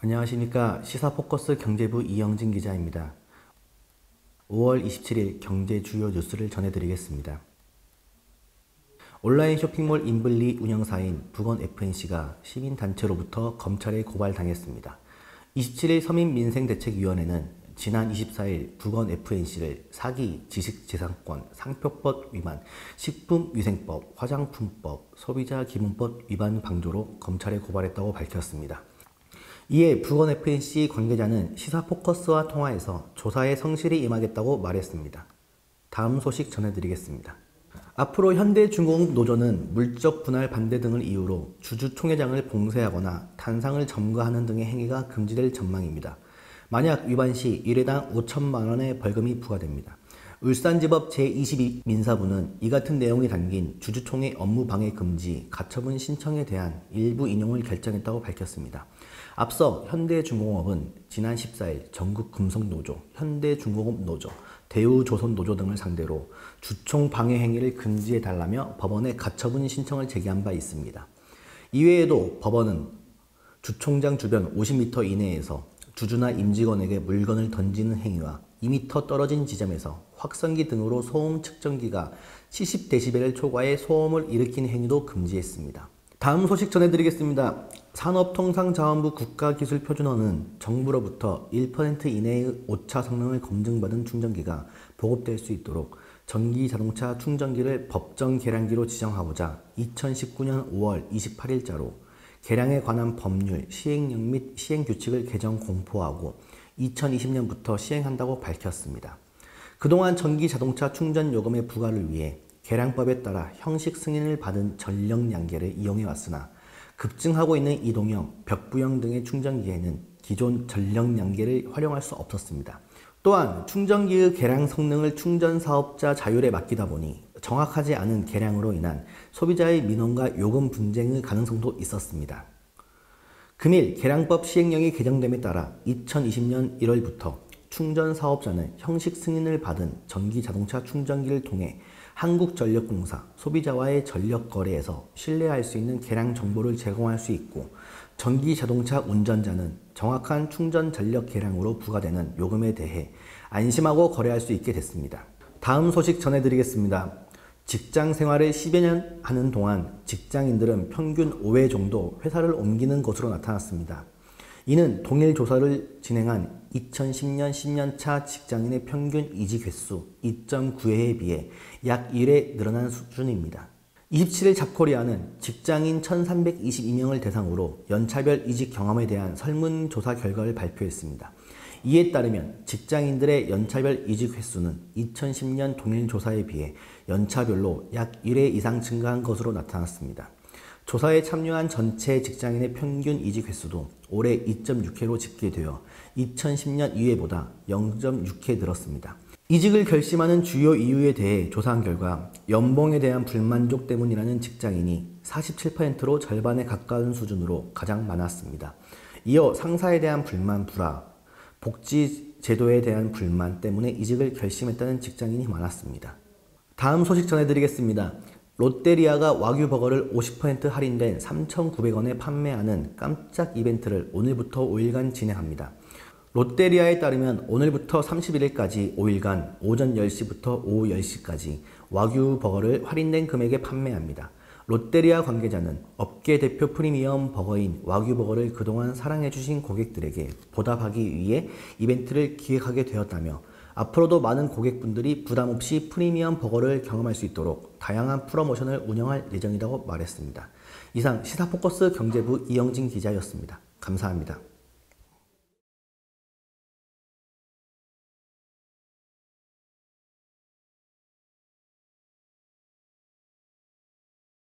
안녕하십니까 시사포커스 경제부 이영진 기자입니다. 5월 27일 경제 주요 뉴스를 전해드리겠습니다. 온라인 쇼핑몰 인블리 운영사인 북원 FNC가 시민단체로부터 검찰에 고발당했습니다. 27일 서민민생대책위원회는 지난 24일 북원 FNC를 사기, 지식재산권, 상표법 위반, 식품위생법, 화장품법, 소비자기본법 위반 방조로 검찰에 고발했다고 밝혔습니다. 이에 북원 FNC 관계자는 시사 포커스와 통화에서 조사에 성실히 임하겠다고 말했습니다. 다음 소식 전해드리겠습니다. 앞으로 현대중공업 노조는 물적 분할 반대 등을 이유로 주주 총회장을 봉쇄하거나 단상을 점거하는 등의 행위가 금지될 전망입니다. 만약 위반 시 1회당 5천만 원의 벌금이 부과됩니다. 울산지법 제22민사부는 이 같은 내용이 담긴 주주총회 업무 방해 금지 가처분 신청에 대한 일부 인용을 결정했다고 밝혔습니다. 앞서 현대중공업은 지난 14일 전국 금속노조, 현대중공업노조, 대우조선노조 등을 상대로 주총 방해 행위를 금지해달라며 법원에 가처분 신청을 제기한 바 있습니다. 이외에도 법원은 주총장 주변 50m 이내에서 주주나 임직원에게 물건을 던지는 행위와 2m 떨어진 지점에서 확성기 등으로 소음 측정기가 70dB를 초과해 소음을 일으키는 행위도 금지했습니다. 다음 소식 전해드리겠습니다. 산업통상자원부 국가기술표준원은 정부로부터 1% 이내의 오차 성능을 검증받은 충전기가 보급될 수 있도록 전기 자동차 충전기를 법정 계량기로 지정하고자 2019년 5월 28일자로 개량에 관한 법률, 시행령 및 시행규칙을 개정 공포하고 2020년부터 시행한다고 밝혔습니다. 그동안 전기 자동차 충전 요금의 부과를 위해 개량법에 따라 형식 승인을 받은 전력 양계를 이용해 왔으나 급증하고 있는 이동형, 벽부형 등의 충전기에는 기존 전력 양계를 활용할 수 없었습니다. 또한 충전기의 개량 성능을 충전 사업자 자율에 맡기다 보니 정확하지 않은 개량으로 인한 소비자의 민원과 요금 분쟁의 가능성도 있었습니다. 금일 개량법 시행령이 개정됨에 따라 2020년 1월부터 충전 사업자는 형식 승인을 받은 전기 자동차 충전기를 통해 한국전력공사 소비자와의 전력 거래에서 신뢰할 수 있는 개량 정보를 제공할 수 있고 전기 자동차 운전자는 정확한 충전 전력 개량으로 부과되는 요금에 대해 안심하고 거래할 수 있게 됐습니다. 다음 소식 전해드리겠습니다. 직장 생활을 10여 년 하는 동안 직장인들은 평균 5회 정도 회사를 옮기는 것으로 나타났습니다. 이는 동일 조사를 진행한 2010년 10년차 직장인의 평균 이직 횟수 2.9회에 비해 약 1회 늘어난 수준입니다. 27일 잡코리아는 직장인 1322명을 대상으로 연차별 이직 경험에 대한 설문조사 결과를 발표했습니다. 이에 따르면 직장인들의 연차별 이직 횟수는 2010년 동일 조사에 비해 연차별로 약 1회 이상 증가한 것으로 나타났습니다. 조사에 참여한 전체 직장인의 평균 이직 횟수도 올해 2.6회로 집계되어 2010년 2회보다 0.6회 늘었습니다. 이직을 결심하는 주요 이유에 대해 조사한 결과 연봉에 대한 불만족 때문이라는 직장인이 47%로 절반에 가까운 수준으로 가장 많았습니다. 이어 상사에 대한 불만, 불화, 복지 제도에 대한 불만 때문에 이직을 결심했다는 직장인이 많았습니다. 다음 소식 전해드리겠습니다. 롯데리아가 와규 버거를 50% 할인된 3,900원에 판매하는 깜짝 이벤트를 오늘부터 5일간 진행합니다. 롯데리아에 따르면 오늘부터 31일까지 5일간 오전 10시부터 오후 10시까지 와규 버거를 할인된 금액에 판매합니다. 롯데리아 관계자는 업계 대표 프리미엄 버거인 와규 버거를 그동안 사랑해주신 고객들에게 보답하기 위해 이벤트를 기획하게 되었다며 앞으로도 많은 고객분들이 부담 없이 프리미엄 버거를 경험할 수 있도록 다양한 프로모션을 운영할 예정이라고 말했습니다. 이상 시사포커스 경제부 이영진 기자였습니다. 감사합니다.